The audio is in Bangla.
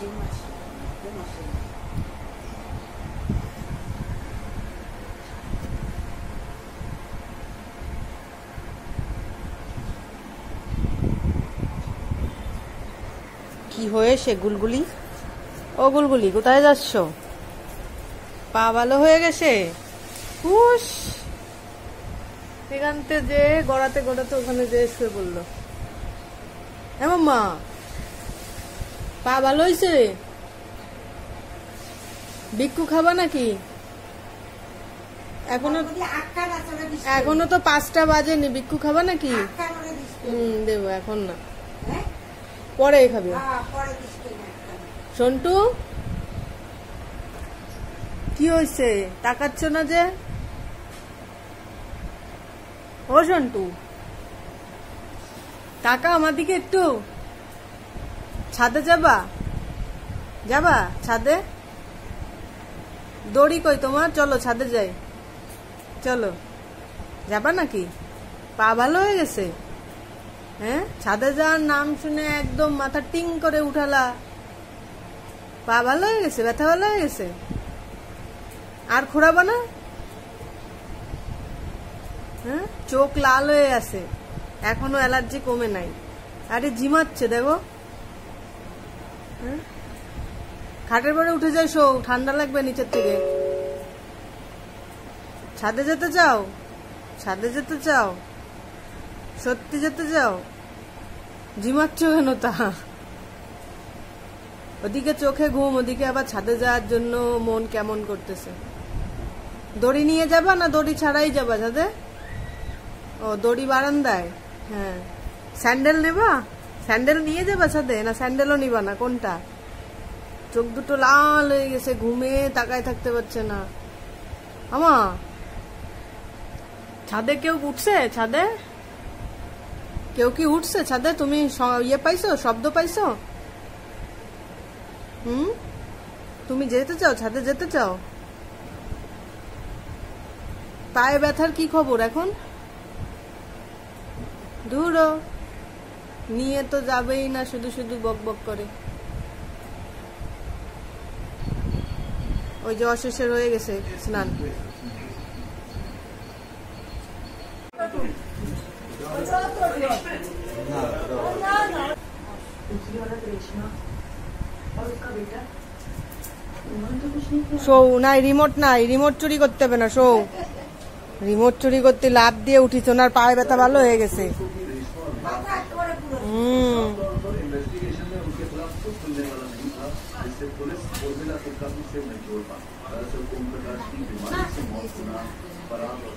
কি হয়েছে গুলগুলি? ও গুলগুলি, কোথায় যাচ্ছ? পা ভালো হয়ে গেছে? হুস এখানতে যে গড়াতে গড়াতে ওখানে যে শুয়ে পড়ল হ্যাঁ মা পা ভালো হয়েছে বিক্কু খাবা নাকি? এখনও। এখনও তো পাঁচটা বাজেনি বিক্কু খাবা নাকি? হুম দেবো এখন না। হ্যাঁ? পরে খাবে। হ্যাঁ। সন্টু? কি হয়েছে তাকাচ্ছ না যে। ও সন্টু। টাকা আমার দিকে একটু। ছাদে যাবা? যাবা ছাদে? দড়ি কই তোমার? চলো ছাদে যাই। চলো। যাবা নাকি? পা ভালো হয়ে গেছে? হ্যাঁ? ছাদে যাওয়ার নাম শুনে একদম মাথা টিং করে উঠালা। পা ভালো হয়ে গেছে? ব্যথা ভালো হয়ে গেছে? আর খোড়াবা না? হ্যাঁ? চোখ লাল হয়ে আছে। এখনও অ্যালার্জি কমে নাই। আরে ঝিমাচ্ছে দেখো? খাটের পরে উঠে যাই শো ঠান্ডা লাগবে নিচের থেকে। ছাদে যেতে চাও? ছাদে যেতে চাও? সত্যি যেতে চাও? ঝিমাচ্ছ কেন তা? ওদিকে চোখে ঘুম, ওদিকে আবার ছাদে যাওয়ার জন্য মন কেমন করতেছে? দড়ি নিয়ে যাবা না দড়ি ছাড়াই যাবা ছাদে? ও, দড়ি বারান্দায়? হ্যাঁ। স্যান্ডেল নেবা? স্যান্ডেল নিয়ে যাবা ছাদে না স্যান্ডেলও নিবা না? কোনটা? চোখ দুটো লাল হয়ে গেছে, ঘুমে তাকায় থাকতে পারছে না। আমা, ছাদে কেউ উঠছে? ছাদে? কেউ কি উঠছে ছাদে? তুমি ইয়ে পাইছো? শব্দ পাইছো? হুম? তুমি যেতে চাও? ছাদে যেতে চাও? পায়ে ব্যথার কি খবর এখন? দূরো নিয়ে তো যাবেই না, শুধু শুধু বক বক করে। ওই যে অশেষের হয়ে গেছে স্নান। সৌ নাই রিমোট নাই রিমোট চুরি করতে হবে না সৌ রিমোট চুরি করতে লাভ দিয়ে উঠিস ওনার পায়ে ব্যথা ভালো হয়ে গেছে। हम्म। तो इन्वेस्टिगेशन में उनके खिलाफ कुछ सुनने वाला नहीं था, जिससे पुलिस उर्मिला कुलकर्णी से मिलजोड़ पा दरअसल ओम प्रकाश की बीमारी से मौत होना बराबर